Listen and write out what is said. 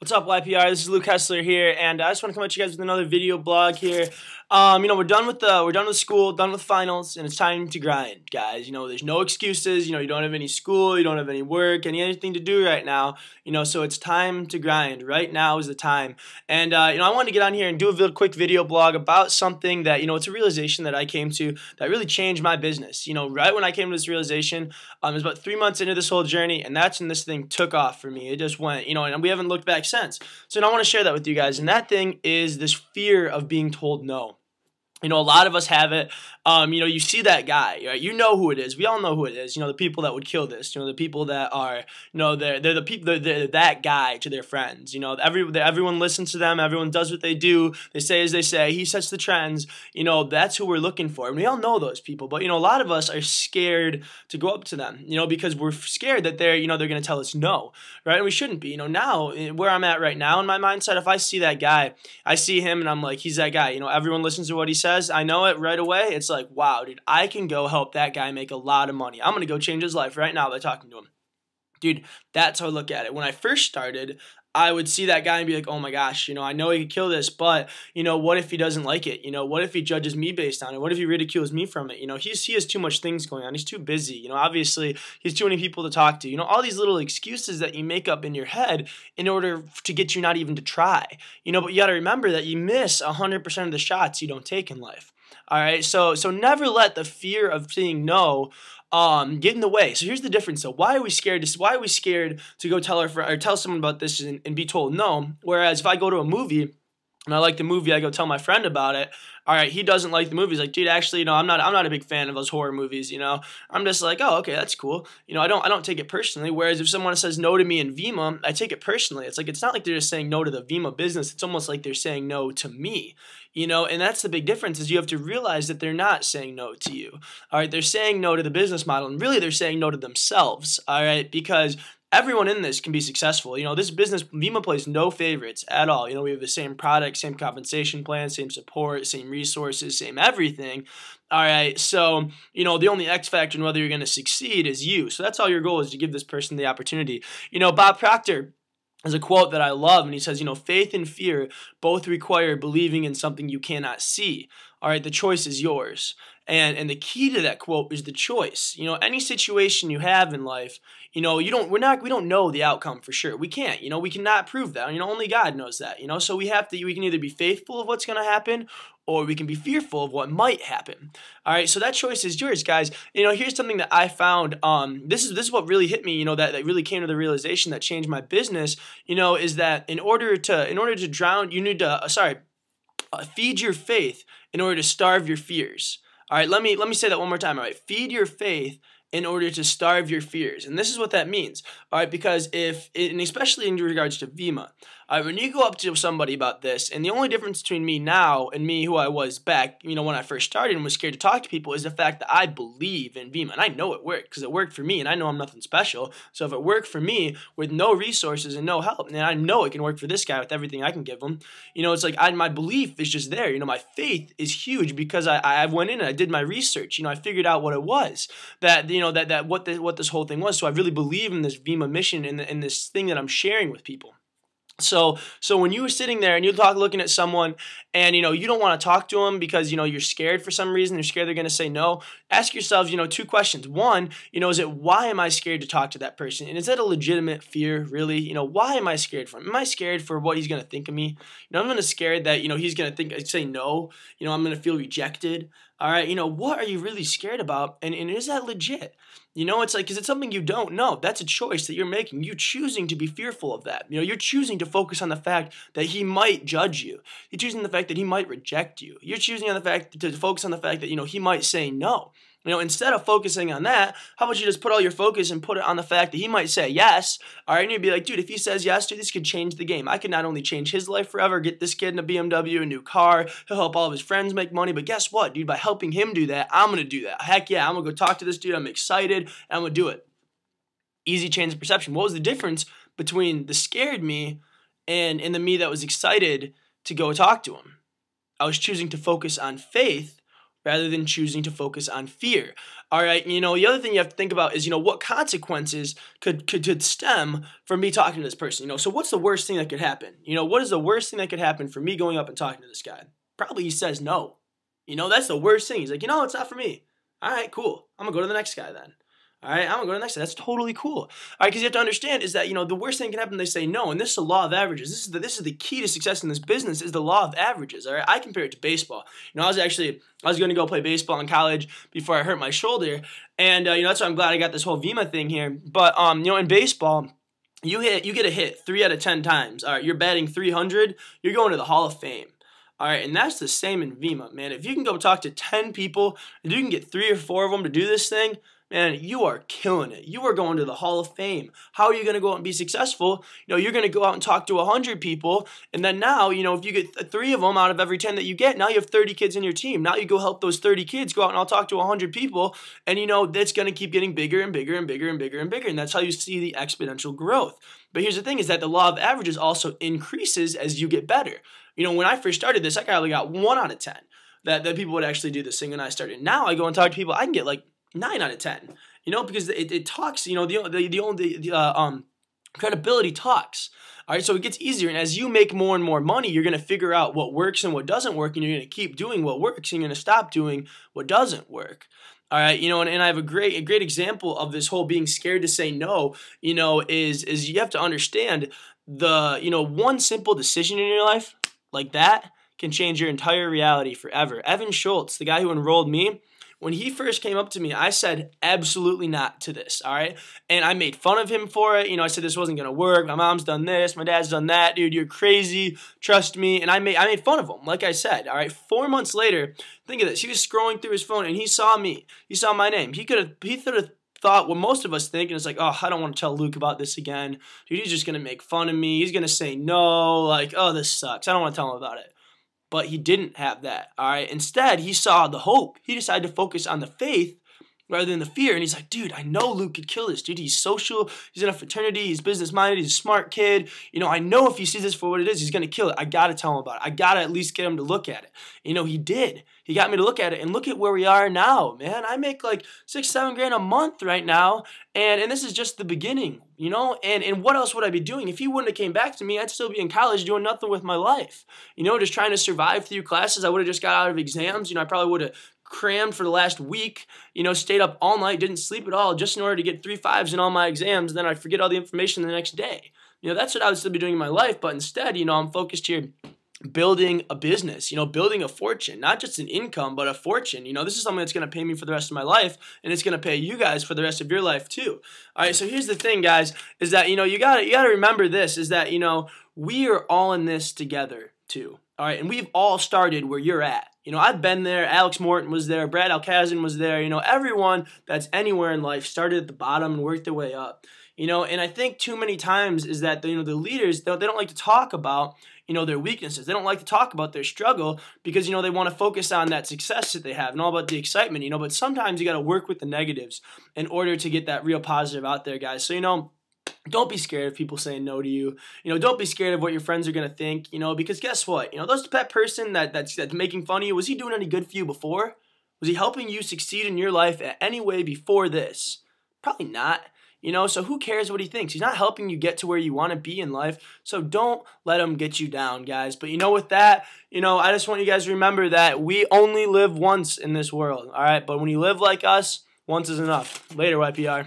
What's up, YPR? This is Luke Hessler here, and I just want to come at you guys with another video blog here. Um, you know, we're done with the we're done with school, done with finals, and it's time to grind, guys. You know, there's no excuses. You know, you don't have any school, you don't have any work, any anything to do right now. You know, so it's time to grind. Right now is the time. And uh, you know, I wanted to get on here and do a little quick video blog about something that you know, it's a realization that I came to that really changed my business. You know, right when I came to this realization, um, it was about three months into this whole journey, and that's when this thing took off for me. It just went, you know, and we haven't looked back since. So and I want to share that with you guys. And that thing is this fear of being told no. You know, a lot of us have it. Um, you know, you see that guy, right? You know who it is. We all know who it is. You know, the people that would kill this. You know, the people that are, you know, they're they're the people they're, they're that guy to their friends. You know, every everyone listens to them. Everyone does what they do. They say as they say. He sets the trends. You know, that's who we're looking for, and we all know those people. But you know, a lot of us are scared to go up to them. You know, because we're scared that they're, you know, they're going to tell us no, right? And we shouldn't be. You know, now eh, where I'm at right now in my mindset, if I see that guy, I see him, and I'm like, he's that guy. You know, everyone listens to what he says says, I know it right away. It's like, wow, dude, I can go help that guy make a lot of money. I'm going to go change his life right now by talking to him. Dude, that's how I look at it. When I first started, I would see that guy and be like, oh my gosh, you know, I know he could kill this, but, you know, what if he doesn't like it? You know, what if he judges me based on it? What if he ridicules me from it? You know, he's, he has too much things going on. He's too busy. You know, obviously, he's too many people to talk to. You know, all these little excuses that you make up in your head in order to get you not even to try. You know, but you got to remember that you miss 100% of the shots you don't take in life. All right, so so never let the fear of saying no um, get in the way. So here's the difference though. Why are we scared to why are we scared to go tell our friend or tell someone about this and, and be told no? Whereas if I go to a movie and I like the movie, I go tell my friend about it. All right, he doesn't like the movie. He's like, dude, actually, you know, I'm not, I'm not a big fan of those horror movies. You know, I'm just like, oh, okay, that's cool. You know, I don't, I don't take it personally. Whereas if someone says no to me in Vemma, I take it personally. It's like it's not like they're just saying no to the Vemma business. It's almost like they're saying no to me. You know, and that's the big difference is you have to realize that they're not saying no to you. All right, they're saying no to the business model, and really they're saying no to themselves. All right, because everyone in this can be successful. You know, this business, Vemma plays no favorites at all. You know, we have the same product, same compensation plan, same support, same resources, same everything. All right, so, you know, the only X factor in whether you're going to succeed is you. So that's all your goal is to give this person the opportunity. You know, Bob Proctor, there's a quote that I love, and he says, you know, faith and fear both require believing in something you cannot see. All right, the choice is yours. And and the key to that quote is the choice. You know, any situation you have in life, you know, you don't we're not we don't know the outcome for sure. We can't, you know, we cannot prove that. You know, only God knows that, you know. So we have to we can either be faithful of what's going to happen or we can be fearful of what might happen. All right, so that choice is yours, guys. You know, here's something that I found. Um, this is this is what really hit me. You know, that, that really came to the realization that changed my business. You know, is that in order to in order to drown, you need to uh, sorry, uh, feed your faith in order to starve your fears. All right, let me let me say that one more time. All right, feed your faith in order to starve your fears. And this is what that means, all right? Because if, and especially in regards to Vemma, right, when you go up to somebody about this, and the only difference between me now and me who I was back, you know, when I first started and was scared to talk to people is the fact that I believe in Vemma, And I know it worked because it worked for me, and I know I'm nothing special. So if it worked for me with no resources and no help, then I know it can work for this guy with everything I can give him. You know, it's like I, my belief is just there. You know, my faith is huge because I, I went in and I did my research. You know, I figured out what it was that, you know, that, that what, the, what this whole thing was. So I really believe in this Vemma mission and, and this thing that I'm sharing with people. So, so when you were sitting there and you're talk, looking at someone and, you know, you don't want to talk to them because, you know, you're scared for some reason, you're scared they're going to say no, ask yourselves, you know, two questions. One, you know, is it why am I scared to talk to that person? And is that a legitimate fear, really? You know, why am I scared for him? Am I scared for what he's going to think of me? You know, I'm going to scared that, you know, he's going to think, I say no, you know, I'm going to feel rejected. All right, you know, what are you really scared about? And, and is that legit? You know, it's like, is it something you don't know? That's a choice that you're making. You choosing to be fearful of that. You know, you're choosing to focus on the fact that he might judge you. You're choosing the fact that he might reject you. You're choosing on the fact to focus on the fact that, you know, he might say no. You know, instead of focusing on that, how about you just put all your focus and put it on the fact that he might say yes, all right, and you'd be like, dude, if he says yes, dude, this could change the game. I could not only change his life forever, get this kid in a BMW, a new car, he'll help all of his friends make money, but guess what, dude, by helping him do that, I'm gonna do that. Heck yeah, I'm gonna go talk to this dude, I'm excited, and I'm gonna do it. Easy change of perception. What was the difference between the scared me and, and the me that was excited to go talk to him? I was choosing to focus on faith rather than choosing to focus on fear. All right, you know, the other thing you have to think about is, you know, what consequences could, could could stem from me talking to this person. You know, so what's the worst thing that could happen? You know, what is the worst thing that could happen for me going up and talking to this guy? Probably he says no. You know, that's the worst thing. He's like, you know, it's not for me. All right, cool. I'm gonna go to the next guy then. All right, I'm gonna go to the next. That's totally cool. All right, because you have to understand is that you know the worst thing can happen. They say no, and this is the law of averages. This is the this is the key to success in this business is the law of averages. All right, I compare it to baseball. You know, I was actually I was gonna go play baseball in college before I hurt my shoulder, and uh, you know that's why I'm glad I got this whole Vemma thing here. But um, you know, in baseball. You hit, you get a hit three out of ten times. All right, you're batting 300. You're going to the Hall of Fame. All right, and that's the same in Vemma, man. If you can go talk to 10 people, if you can get three or four of them to do this thing, man, you are killing it. You are going to the Hall of Fame. How are you going to go out and be successful? You know, you're going to go out and talk to 100 people, and then now, you know, if you get three of them out of every 10 that you get, now you have 30 kids in your team. Now you go help those 30 kids go out and I'll talk to 100 people, and you know, that's going to keep getting bigger and bigger and bigger and bigger and bigger, and that's how you see the exponential growth. But here's the thing is that the law of averages also increases as you get better. You know, when I first started this, I probably got one out of 10 that, that people would actually do this thing when I started. Now I go and talk to people, I can get like nine out of ten. You know, because it, it talks. You know, the the the only the, uh, um credibility talks. All right, so it gets easier, and as you make more and more money, you're gonna figure out what works and what doesn't work, and you're gonna keep doing what works, and you're gonna stop doing what doesn't work. All right, you know, and, and I have a great a great example of this whole being scared to say no. You know, is is you have to understand the you know one simple decision in your life like that can change your entire reality forever. Evan Schultz, the guy who enrolled me, when he first came up to me, I said absolutely not to this, all right? And I made fun of him for it. You know, I said this wasn't gonna work. My mom's done this, my dad's done that, dude. You're crazy. Trust me. And I made I made fun of him, like I said. All right. Four months later, think of this. He was scrolling through his phone and he saw me. He saw my name. He could have he could have thought what most of us think, and it's like, oh, I don't want to tell Luke about this again. Dude, he's just gonna make fun of me. He's gonna say no, like, oh, this sucks. I don't want to tell him about it. But he didn't have that. All right. Instead, he saw the hope. He decided to focus on the faith rather than the fear. And he's like, dude, I know Luke could kill this. Dude, he's social. He's in a fraternity. He's business minded. He's a smart kid. You know, I know if he sees this for what it is, he's going to kill it. I got to tell him about it. I got to at least get him to look at it. You know, he did. He got me to look at it. And look at where we are now, man. I make like six, seven grand a month right now. And, and this is just the beginning, you know? And, and what else would I be doing? If he wouldn't have came back to me, I'd still be in college doing nothing with my life. You know, just trying to survive through classes. I would have just got out of exams. You know, I probably would have crammed for the last week, you know, stayed up all night, didn't sleep at all, just in order to get three fives in all my exams, then I'd forget all the information the next day. You know, that's what I would still be doing in my life, but instead, you know, I'm focused here building a business, you know, building a fortune, not just an income, but a fortune. You know, this is something that's going to pay me for the rest of my life and it's going to pay you guys for the rest of your life too. All right, so here's the thing guys is that you know, you got you got to remember this is that, you know, we are all in this together too. All right, and we've all started where you're at. You know, I've been there. Alex Morton was there. Brad Alkazin was there. You know, everyone that's anywhere in life started at the bottom and worked their way up. You know, and I think too many times is that you know the leaders they don't like to talk about you know their weaknesses. They don't like to talk about their struggle because you know they want to focus on that success that they have and all about the excitement. You know, but sometimes you got to work with the negatives in order to get that real positive out there, guys. So you know don't be scared of people saying no to you. You know, don't be scared of what your friends are gonna think. You know, because guess what? You know, those that person that that's, that's making fun of you was he doing any good for you before? Was he helping you succeed in your life in any way before this? Probably not. You know, so who cares what he thinks? He's not helping you get to where you want to be in life. So don't let him get you down, guys. But you know, with that, you know, I just want you guys to remember that we only live once in this world. All right. But when you live like us, once is enough. Later, YPR.